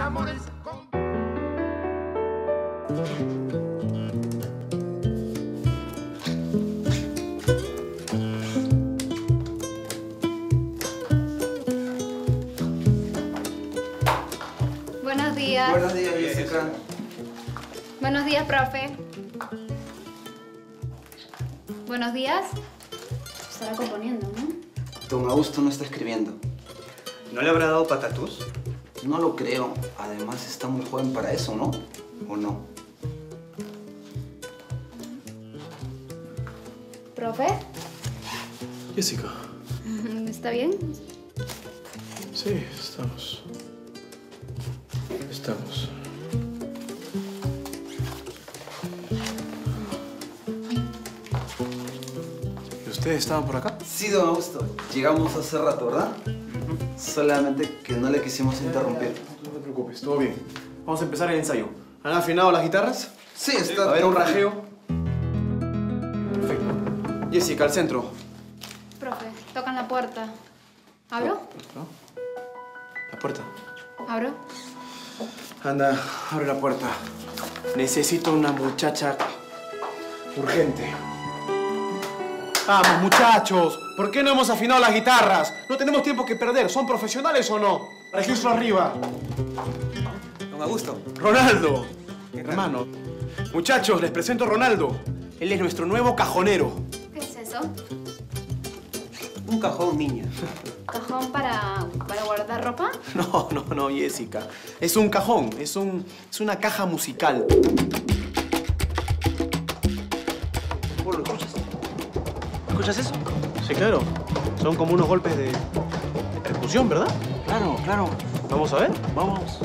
amores. con- Buenos días. Buenos días, Jessica. Buenos días, profe. Buenos días. Estará componiendo, ¿no? Don Augusto no está escribiendo. ¿No le habrá dado patatús? No lo creo. Además, está muy joven para eso, ¿no? ¿O no? ¿Profe? Jessica. ¿Está bien? Sí, estamos. Estamos. Ustedes estaban por acá? Sí, don Augusto. Llegamos hace rato, ¿verdad? Solamente que no le quisimos interrumpir. No te preocupes, todo bien. Vamos a empezar el ensayo. ¿Han afinado las guitarras? Sí, está... A ver, un rajeo. Perfecto. Jessica, al centro. Profe, tocan la puerta. ¿Abro? ¿No? La puerta. ¿Abro? Anda, abre la puerta. Necesito una muchacha urgente. Vamos, muchachos. ¿Por qué no hemos afinado las guitarras? No tenemos tiempo que perder. ¿Son profesionales o no? Registro arriba. Don Augusto. Ronaldo. Hermano. Muchachos, les presento a Ronaldo. Él es nuestro nuevo cajonero. ¿Qué es eso? Un cajón, niña. ¿Cajón para, para guardar ropa? No, no, no, Jessica. Es un cajón. Es, un, es una caja musical. ¿Vos lo escuchas? ¿Escuchas eso? Sí, claro. Son como unos golpes de, de percusión, ¿verdad? Claro, claro. Vamos a ver. Vamos.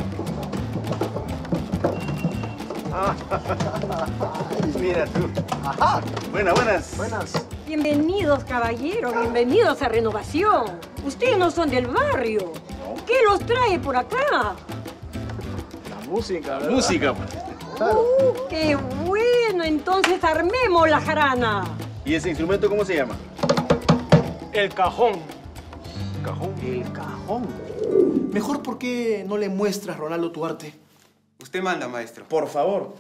Mira tú. Ajá. Buenas, buenas. Buenas. Bienvenidos, caballeros, bienvenidos a Renovación. Ustedes no son del barrio. ¿Qué los trae por acá? La música, ¿verdad? Música. ¡Uh, qué bueno! Entonces armemos la jarana. ¿Y ese instrumento cómo se llama? El cajón. ¿Cajón? El cajón. Mejor, ¿por qué no le muestras, Ronaldo, tu arte? Usted manda, maestro. Por favor.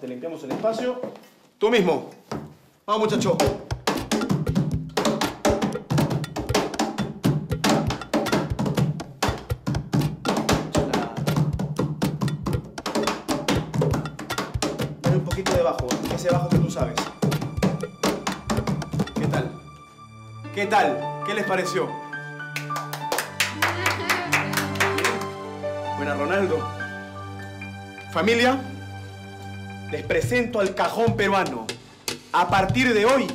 Te limpiamos el espacio. Tú mismo. Vamos, muchacho. Dale un poquito de bajo, ese bajo que tú sabes. ¿Qué tal? ¿Qué les pareció? Buena, Ronaldo. Familia, les presento al cajón peruano. A partir de hoy,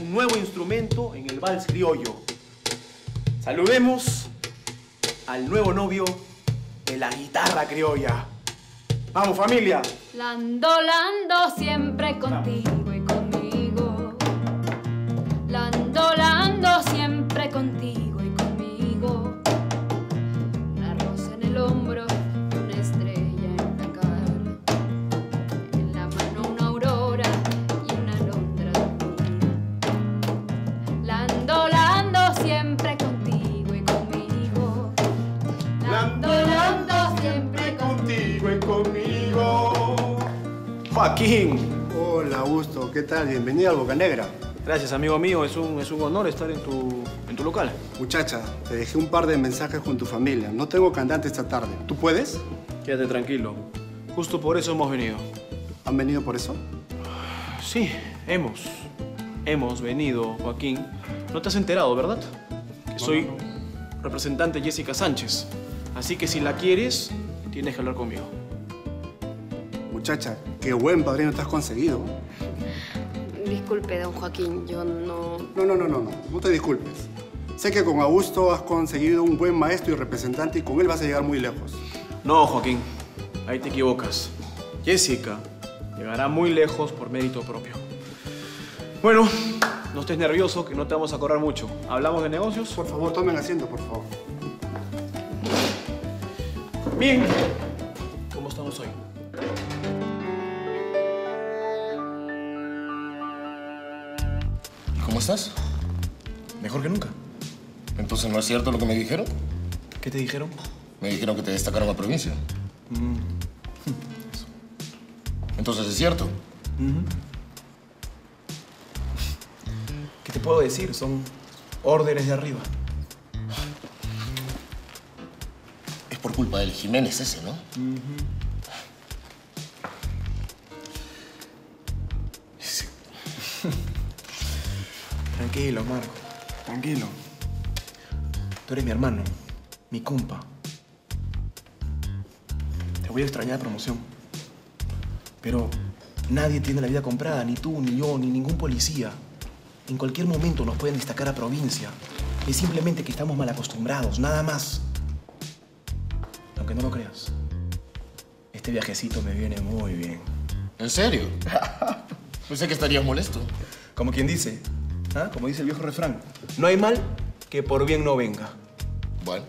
un nuevo instrumento en el vals criollo. Saludemos al nuevo novio de la guitarra criolla. Vamos, familia. Lando, lando siempre contigo Lando, lando siempre contigo y conmigo. Una rosa en el hombro, una estrella en la cara. En la mano una aurora y una alondra. Lando, lando siempre contigo y conmigo. Lando, lando siempre contigo. contigo y conmigo. Joaquín. Hola, Augusto, ¿qué tal? Bienvenido al Boca Negra. Gracias, amigo mío. Es un, es un honor estar en tu, en tu local. Muchacha, te dejé un par de mensajes con tu familia. No tengo cantante esta tarde. ¿Tú puedes? Quédate tranquilo. Justo por eso hemos venido. ¿Han venido por eso? Sí, hemos. Hemos venido, Joaquín. No te has enterado, ¿verdad? Que soy representante Jessica Sánchez. Así que si la quieres, tienes que hablar conmigo. Muchacha, qué buen padrino te has conseguido. Disculpe, don Joaquín, yo no... No, no, no, no, no. No te disculpes. Sé que con Augusto has conseguido un buen maestro y representante y con él vas a llegar muy lejos. No, Joaquín. Ahí te equivocas. Jessica llegará muy lejos por mérito propio. Bueno, no estés nervioso, que no te vamos a correr mucho. ¿Hablamos de negocios? Por favor, tomen asiento, por favor. Bien. ¿Cómo estamos hoy? ¿Cómo estás? Mejor que nunca. Entonces, ¿no es cierto lo que me dijeron? ¿Qué te dijeron? Me dijeron que te destacaron a provincia. Entonces es cierto. ¿Qué te puedo decir? Son órdenes de arriba. Es por culpa del Jiménez ese, ¿no? Tranquilo, Marco. Tranquilo. Tú eres mi hermano, mi compa. Te voy a extrañar promoción. Pero nadie tiene la vida comprada, ni tú, ni yo, ni ningún policía. En cualquier momento nos pueden destacar a provincia. Es simplemente que estamos mal acostumbrados, nada más. Aunque no lo creas. Este viajecito me viene muy bien. ¿En serio? Pensé que estarías molesto. Como quien dice, ¿ah? como dice el viejo refrán, no hay mal que por bien no venga. Bueno,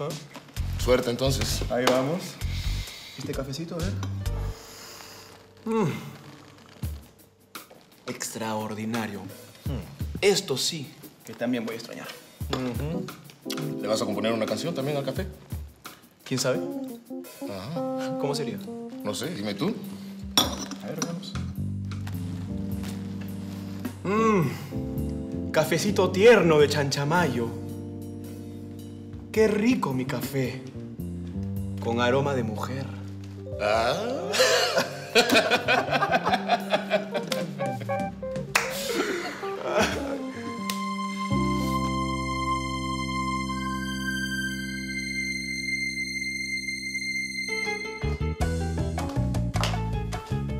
¿Ah? suerte entonces. Ahí vamos. Este cafecito, a ver. Mm. Extraordinario. Esto sí que también voy a extrañar. ¿Le vas a componer una canción también al café? ¿Quién sabe? Ajá. ¿Cómo sería? No sé, dime tú. A ver, vamos. Mmm. Cafecito tierno de chanchamayo. Qué rico mi café. Con aroma de mujer. Ah.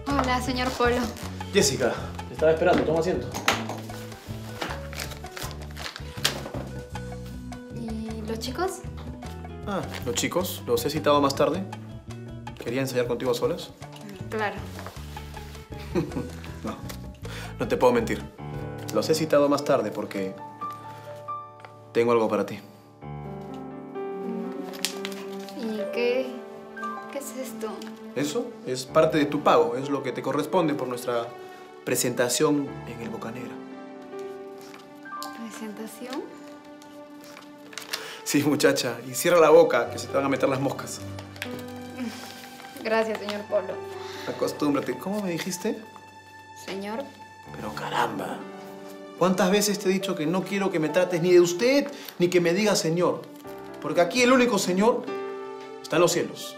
Hola, señor Polo. Jessica, te estaba esperando. Toma asiento. Chicos? Ah, los chicos, los he citado más tarde. Quería ensayar contigo a solas. Claro. No, no te puedo mentir. Los he citado más tarde porque tengo algo para ti. ¿Y qué? ¿Qué es esto? Eso es parte de tu pago, es lo que te corresponde por nuestra presentación en el Bocanera. ¿Presentación? Sí, muchacha, y cierra la boca, que se te van a meter las moscas. Gracias, señor Polo. Acostúmbrate. ¿Cómo me dijiste? Señor, Pero caramba. ¿Cuántas veces te he dicho que no quiero que me trates ni de usted ni que me digas señor? Porque aquí el único señor está en los cielos.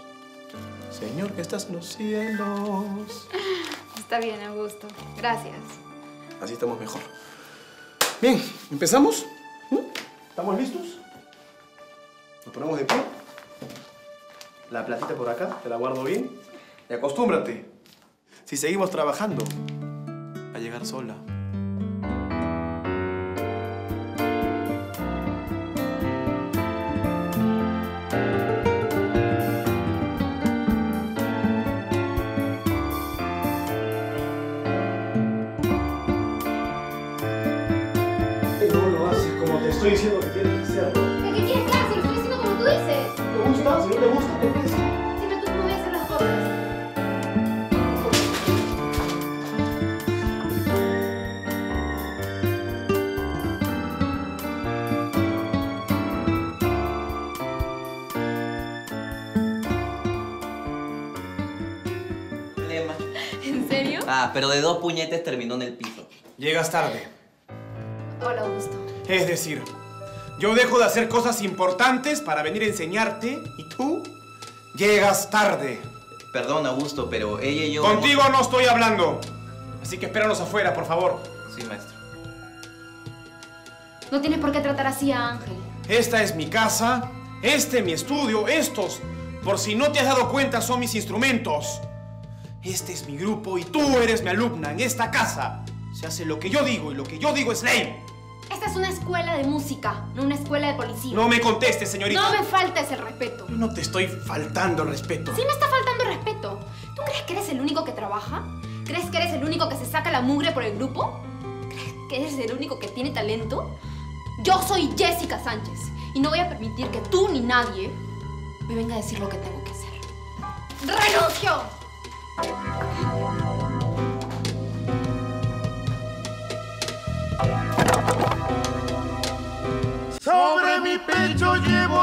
Señor que estás en los cielos. está bien, Augusto. Gracias. Así estamos mejor. Bien, ¿empezamos? ¿Mm? ¿Estamos listos? Nos ponemos de pie. La platita por acá, te la guardo bien. Y acostúmbrate. Si seguimos trabajando, a llegar sola. Como te estoy diciendo que tienes que hacerlo. Si no te gusta, te. Dime tú cómo voy a hacer las cosas. Problema. ¿En serio? Ah, pero de dos puñetes terminó en el piso. Llegas tarde. Hola, Augusto. Es decir, yo dejo de hacer cosas importantes para venir a enseñarte y tú llegas tarde. Perdón, Augusto, pero ella y yo... Contigo no estoy hablando. Así que espéranos afuera, por favor. Sí, maestro. No tienes por qué tratar así a Ángel. Esta es mi casa, este mi estudio, estos, por si no te has dado cuenta, son mis instrumentos. Este es mi grupo y tú eres mi alumna. En esta casa se hace lo que yo digo y lo que yo digo es ley. Esta es una escuela de música, no una escuela de policía. No me contestes, señorita. No me faltes el respeto. Yo no te estoy faltando el respeto. Sí me está faltando el respeto. ¿Tú crees que eres el único que trabaja? ¿Crees que eres el único que se saca la mugre por el grupo? ¿Crees que eres el único que tiene talento? Yo soy Jessica Sánchez y no voy a permitir que tú ni nadie me venga a decir lo que tengo que hacer. ¡Renuncio! Mi pecho llevo